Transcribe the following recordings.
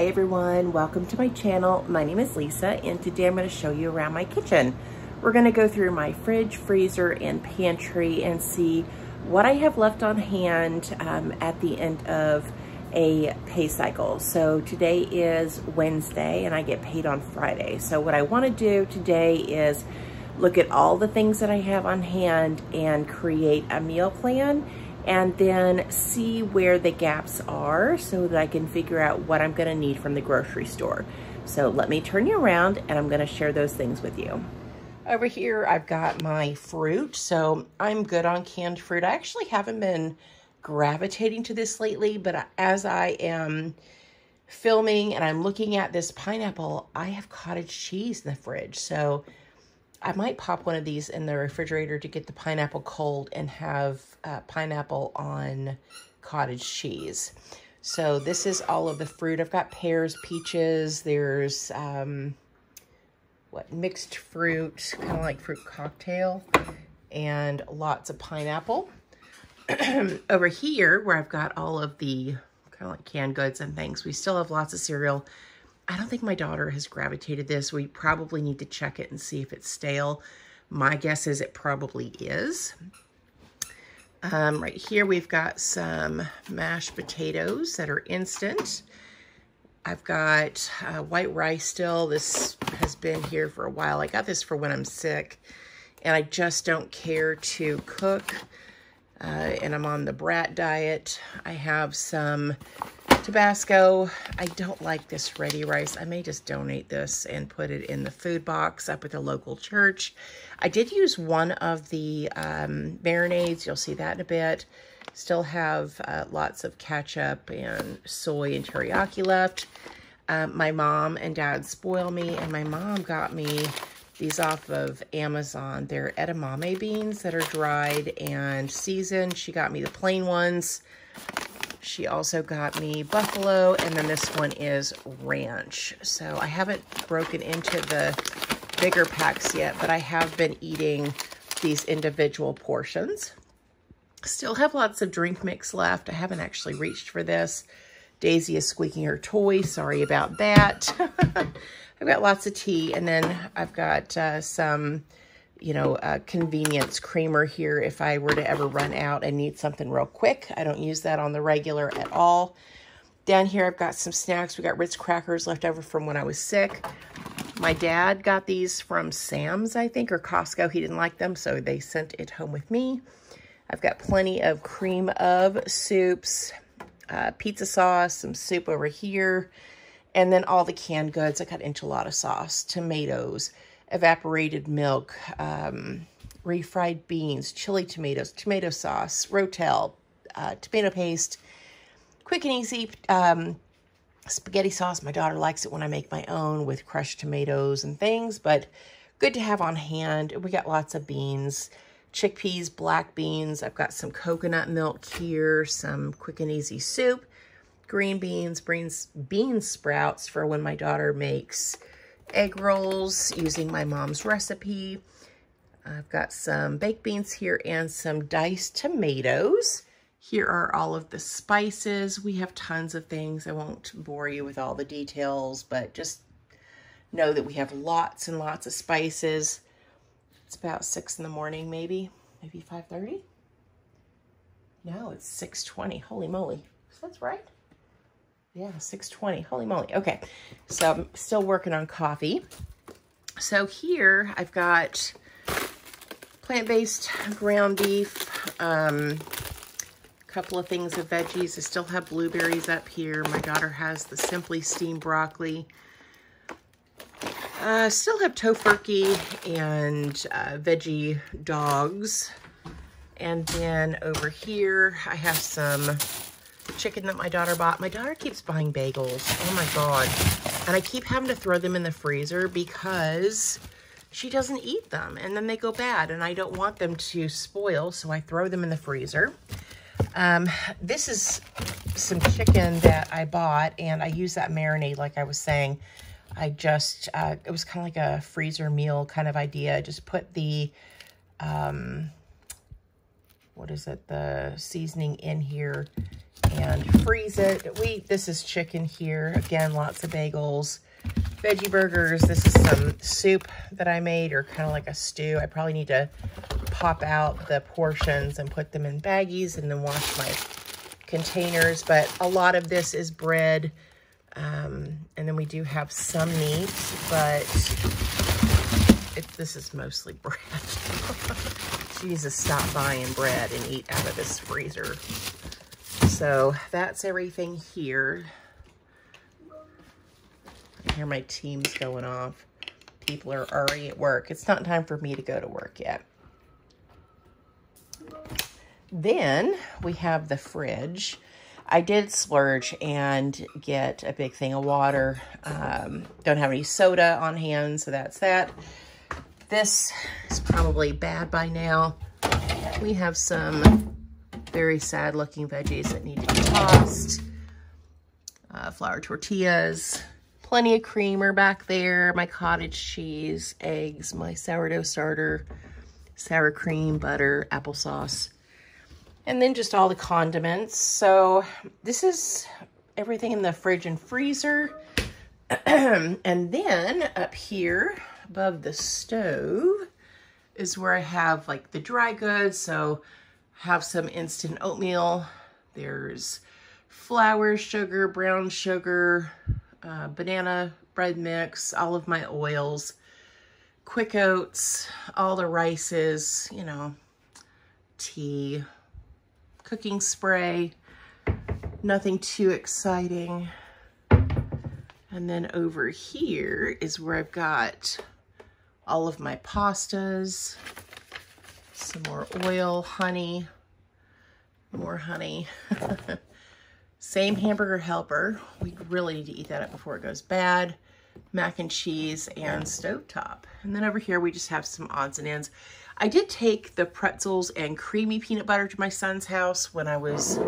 Hi everyone, welcome to my channel. My name is Lisa and today I'm going to show you around my kitchen. We're going to go through my fridge, freezer, and pantry and see what I have left on hand um, at the end of a pay cycle. So today is Wednesday and I get paid on Friday. So what I want to do today is look at all the things that I have on hand and create a meal plan and then see where the gaps are so that I can figure out what I'm gonna need from the grocery store. So let me turn you around and I'm gonna share those things with you. Over here, I've got my fruit. So I'm good on canned fruit. I actually haven't been gravitating to this lately, but as I am filming and I'm looking at this pineapple, I have cottage cheese in the fridge. So I might pop one of these in the refrigerator to get the pineapple cold and have uh, pineapple on cottage cheese. So this is all of the fruit. I've got pears, peaches, there's um, what mixed fruit, kind of like fruit cocktail, and lots of pineapple. Over here, where I've got all of the kind of like canned goods and things, we still have lots of cereal. I don't think my daughter has gravitated this. We probably need to check it and see if it's stale. My guess is it probably is. Um, right here, we've got some mashed potatoes that are instant. I've got uh, white rice still. This has been here for a while. I got this for when I'm sick, and I just don't care to cook. Uh, and I'm on the brat diet. I have some Tabasco. I don't like this ready rice. I may just donate this and put it in the food box up at the local church. I did use one of the um, marinades. You'll see that in a bit. Still have uh, lots of ketchup and soy and teriyaki left. Um, my mom and dad spoil me, and my mom got me these off of Amazon. They're edamame beans that are dried and seasoned. She got me the plain ones. She also got me buffalo, and then this one is ranch. So I haven't broken into the bigger packs yet, but I have been eating these individual portions. Still have lots of drink mix left. I haven't actually reached for this. Daisy is squeaking her toy. Sorry about that. I've got lots of tea, and then I've got uh, some you know, a convenience creamer here if I were to ever run out and need something real quick. I don't use that on the regular at all. Down here, I've got some snacks. We got Ritz crackers left over from when I was sick. My dad got these from Sam's, I think, or Costco. He didn't like them, so they sent it home with me. I've got plenty of cream of soups, uh, pizza sauce, some soup over here, and then all the canned goods. I got enchilada sauce, tomatoes, evaporated milk, um, refried beans, chili tomatoes, tomato sauce, Rotel, uh, tomato paste, quick and easy um, spaghetti sauce. My daughter likes it when I make my own with crushed tomatoes and things, but good to have on hand. We got lots of beans, chickpeas, black beans. I've got some coconut milk here, some quick and easy soup, green beans, beans, bean sprouts for when my daughter makes egg rolls using my mom's recipe. I've got some baked beans here and some diced tomatoes. Here are all of the spices. We have tons of things. I won't bore you with all the details, but just know that we have lots and lots of spices. It's about 6 in the morning, maybe. Maybe 5.30? No, it's 6.20. Holy moly. That's right. Yeah, 620. Holy moly. Okay, so I'm still working on coffee. So here I've got plant-based ground beef, um, a couple of things of veggies. I still have blueberries up here. My daughter has the Simply Steamed broccoli. Uh, still have Tofurky and uh, veggie dogs. And then over here, I have some chicken that my daughter bought. My daughter keeps buying bagels. Oh my God. And I keep having to throw them in the freezer because she doesn't eat them and then they go bad and I don't want them to spoil. So I throw them in the freezer. Um, this is some chicken that I bought and I use that marinade like I was saying. I just, uh, it was kind of like a freezer meal kind of idea. I just put the, um, what is it, the seasoning in here and freeze it. We This is chicken here. Again, lots of bagels. Veggie burgers. This is some soup that I made or kind of like a stew. I probably need to pop out the portions and put them in baggies and then wash my containers. But a lot of this is bread. Um, and then we do have some meat, but it, this is mostly bread. Jesus, stop buying bread and eat out of this freezer. So that's everything here. I hear my Teams going off. People are already at work. It's not time for me to go to work yet. Then we have the fridge. I did splurge and get a big thing of water. Um, don't have any soda on hand, so that's that. This is probably bad by now. We have some very sad looking veggies that need to be tossed. Uh, flour tortillas, plenty of creamer back there, my cottage cheese, eggs, my sourdough starter, sour cream, butter, applesauce, and then just all the condiments. So this is everything in the fridge and freezer. and then up here above the stove is where I have like the dry goods. So have some instant oatmeal. There's flour, sugar, brown sugar, uh, banana bread mix, all of my oils, quick oats, all the rices, you know, tea, cooking spray, nothing too exciting. And then over here is where I've got all of my pastas, some more oil, honey, more honey. Same hamburger helper. We really need to eat that up before it goes bad. Mac and cheese and stovetop. And then over here, we just have some odds and ends. I did take the pretzels and creamy peanut butter to my son's house when I was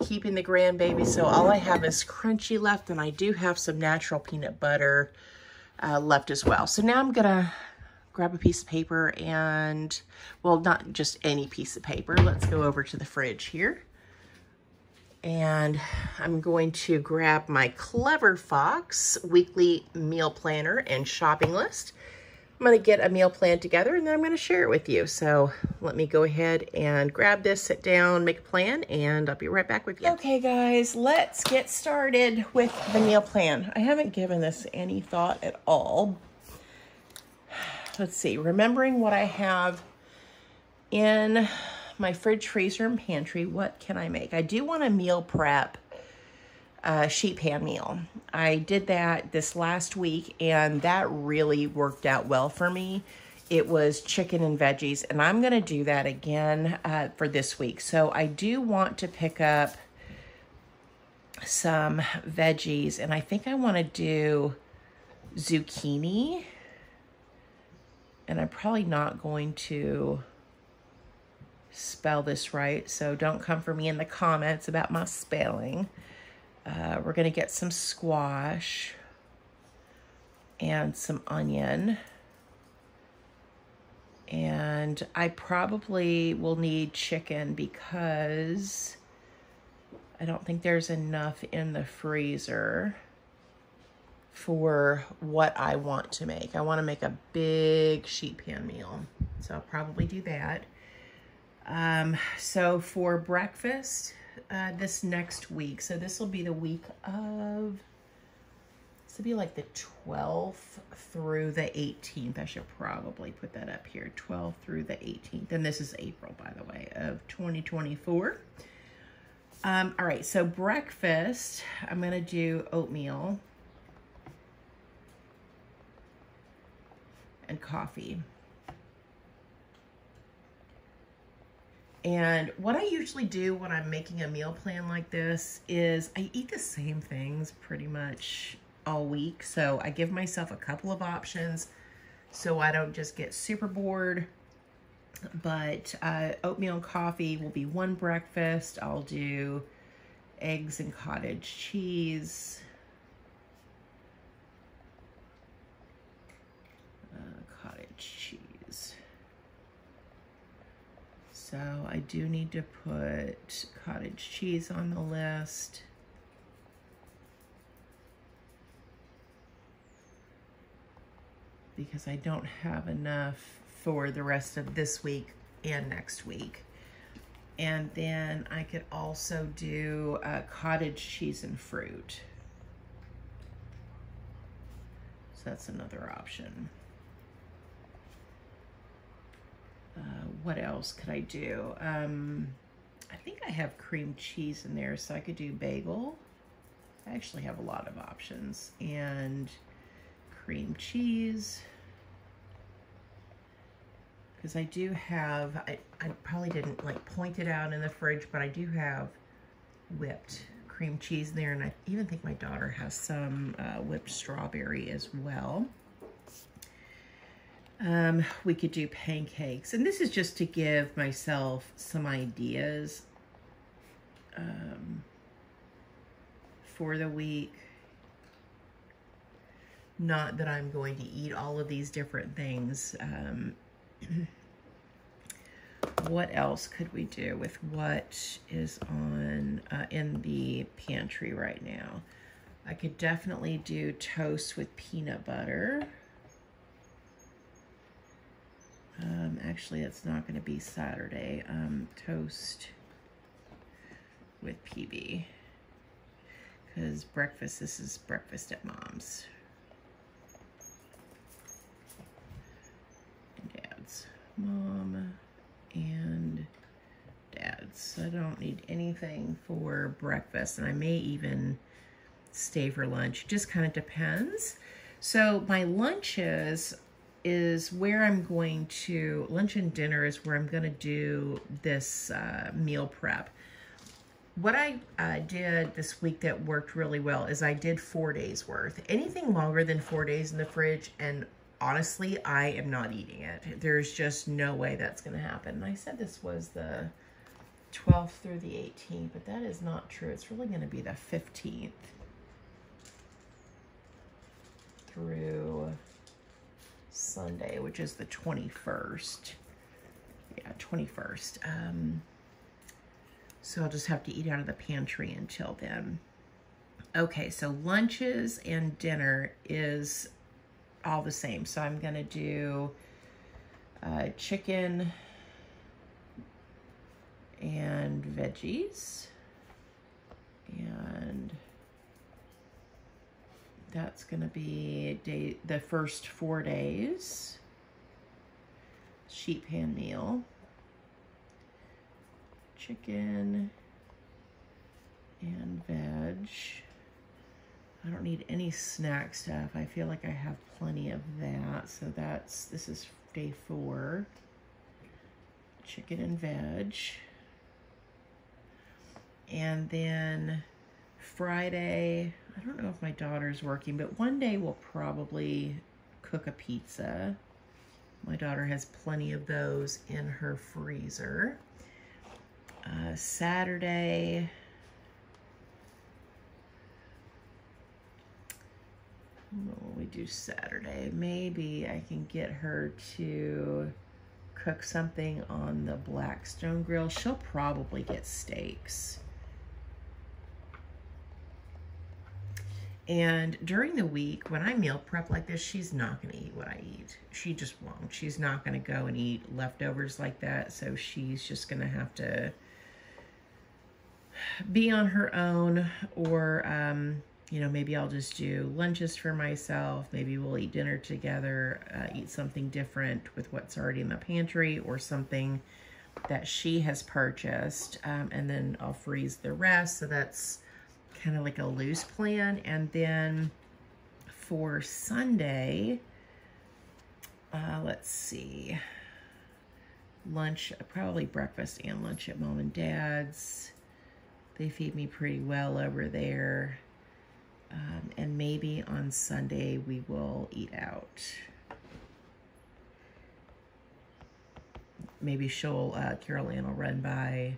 keeping the grandbaby. So all I have is crunchy left and I do have some natural peanut butter uh, left as well. So now I'm gonna grab a piece of paper and, well, not just any piece of paper. Let's go over to the fridge here. And I'm going to grab my Clever Fox weekly meal planner and shopping list. I'm going to get a meal plan together and then I'm going to share it with you. So let me go ahead and grab this, sit down, make a plan, and I'll be right back with you. Okay, guys, let's get started with the meal plan. I haven't given this any thought at all, let's see, remembering what I have in my fridge, freezer, and pantry, what can I make? I do want a meal prep uh, sheet pan meal. I did that this last week, and that really worked out well for me. It was chicken and veggies, and I'm going to do that again uh, for this week. So I do want to pick up some veggies, and I think I want to do zucchini and I'm probably not going to spell this right, so don't come for me in the comments about my spelling. Uh, we're going to get some squash and some onion. And I probably will need chicken because I don't think there's enough in the freezer for what I want to make. I want to make a big sheet pan meal. So I'll probably do that. Um, so for breakfast, uh, this next week, so this will be the week of, this will be like the 12th through the 18th. I should probably put that up here, 12th through the 18th. And this is April, by the way, of 2024. Um, all right, so breakfast, I'm going to do oatmeal. And coffee. And what I usually do when I'm making a meal plan like this is I eat the same things pretty much all week. So I give myself a couple of options so I don't just get super bored. But uh, oatmeal and coffee will be one breakfast. I'll do eggs and cottage cheese, So I do need to put cottage cheese on the list. Because I don't have enough for the rest of this week and next week. And then I could also do uh, cottage cheese and fruit. So that's another option. Uh, what else could I do? Um, I think I have cream cheese in there, so I could do bagel. I actually have a lot of options. And cream cheese. Because I do have, I, I probably didn't like point it out in the fridge, but I do have whipped cream cheese in there. And I even think my daughter has some uh, whipped strawberry as well. Um, we could do pancakes. And this is just to give myself some ideas um, for the week. Not that I'm going to eat all of these different things. Um, what else could we do with what is on uh, in the pantry right now? I could definitely do toast with peanut butter. Um, actually, it's not going to be Saturday. Um, toast with PB. Because breakfast, this is breakfast at mom's. And dad's. Mom and dad's. I don't need anything for breakfast. And I may even stay for lunch. Just kind of depends. So my lunches is where I'm going to, lunch and dinner is where I'm going to do this uh, meal prep. What I uh, did this week that worked really well is I did four days worth. Anything longer than four days in the fridge, and honestly, I am not eating it. There's just no way that's going to happen. I said this was the 12th through the 18th, but that is not true. It's really going to be the 15th through Sunday, which is the 21st. Yeah, 21st. Um, so I'll just have to eat out of the pantry until then. Okay, so lunches and dinner is all the same. So I'm going to do uh, chicken and veggies. And that's going to be day the first four days. Sheet pan meal. Chicken and veg. I don't need any snack stuff. I feel like I have plenty of that. So that's, this is day four. Chicken and veg. And then Friday, I don't know if my daughter's working, but one day we'll probably cook a pizza. My daughter has plenty of those in her freezer. Uh, Saturday, what we do Saturday? Maybe I can get her to cook something on the Blackstone grill. She'll probably get steaks. And during the week, when I meal prep like this, she's not going to eat what I eat. She just won't. She's not going to go and eat leftovers like that. So she's just going to have to be on her own or, um, you know, maybe I'll just do lunches for myself. Maybe we'll eat dinner together, uh, eat something different with what's already in the pantry or something that she has purchased. Um, and then I'll freeze the rest. So that's kind of like a loose plan. And then for Sunday, uh, let's see, lunch, probably breakfast and lunch at mom and dad's. They feed me pretty well over there. Um, and maybe on Sunday we will eat out. Maybe she'll, uh, Carol Ann will run by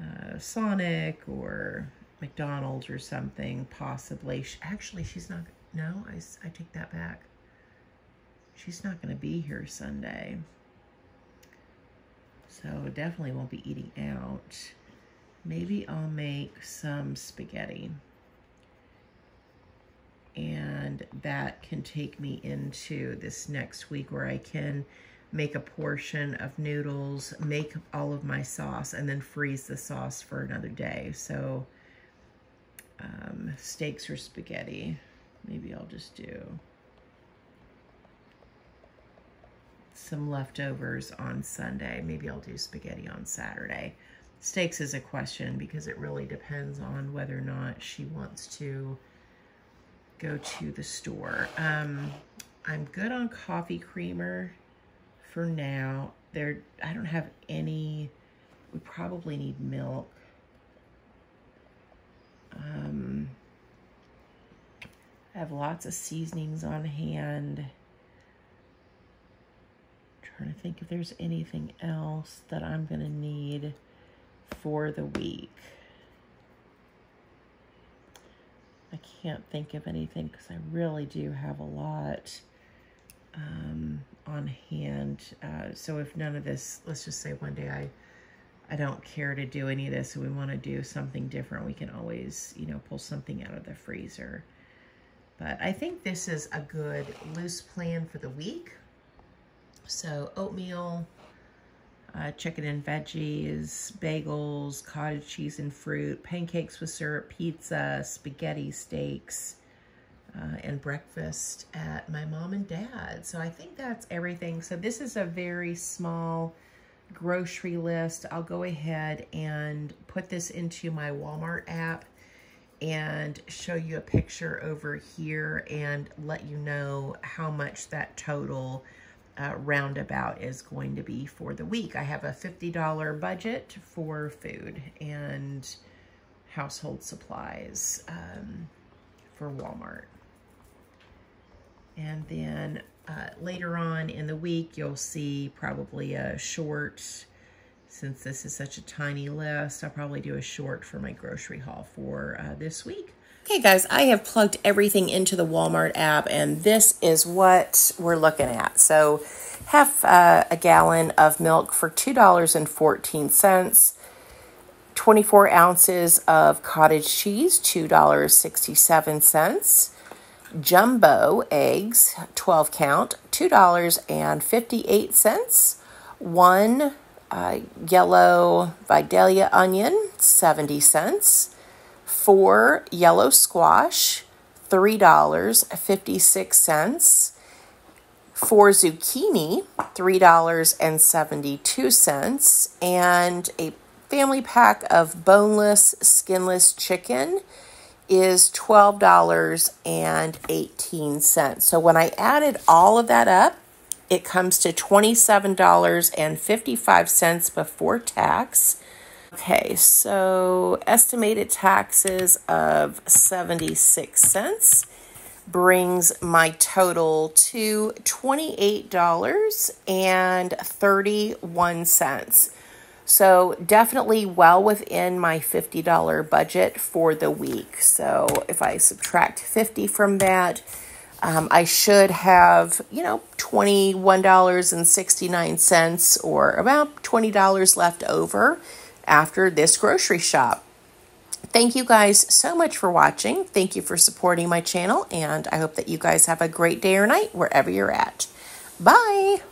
uh, Sonic or McDonald's or something, possibly. She, actually, she's not, no, I, I take that back. She's not going to be here Sunday. So definitely won't be eating out. Maybe I'll make some spaghetti. And that can take me into this next week where I can make a portion of noodles, make all of my sauce, and then freeze the sauce for another day. So um, steaks or spaghetti. Maybe I'll just do some leftovers on Sunday. Maybe I'll do spaghetti on Saturday. Steaks is a question because it really depends on whether or not she wants to go to the store. Um, I'm good on coffee creamer for now. There, I don't have any, we probably need milk. Um, I have lots of seasonings on hand. I'm trying to think if there's anything else that I'm going to need for the week. I can't think of anything because I really do have a lot um, on hand. Uh, so if none of this, let's just say one day I, I don't care to do any of this we want to do something different, we can always, you know, pull something out of the freezer. But I think this is a good loose plan for the week. So oatmeal, uh, chicken and veggies, bagels, cottage cheese and fruit, pancakes with syrup, pizza, spaghetti, steaks, uh, and breakfast at my mom and dad. So I think that's everything. So this is a very small grocery list. I'll go ahead and put this into my Walmart app and show you a picture over here and let you know how much that total uh, roundabout is going to be for the week. I have a $50 budget for food and household supplies um, for Walmart. And then uh, later on in the week, you'll see probably a short, since this is such a tiny list, I'll probably do a short for my grocery haul for uh, this week. Okay guys, I have plugged everything into the Walmart app and this is what we're looking at. So half uh, a gallon of milk for $2.14, 24 ounces of cottage cheese, $2.67, jumbo eggs, 12 count, $2.58, one uh, yellow Vidalia onion, 70 cents, four yellow squash, $3.56. Four zucchini, $3.72. And a family pack of boneless, skinless chicken is $12.18. So when I added all of that up, it comes to $27.55 before tax. Okay, so estimated taxes of 76 cents brings my total to $28.31. So definitely well within my $50 budget for the week. So if I subtract 50 from that, um, I should have, you know, $21.69 or about $20 left over after this grocery shop. Thank you guys so much for watching. Thank you for supporting my channel, and I hope that you guys have a great day or night wherever you're at. Bye!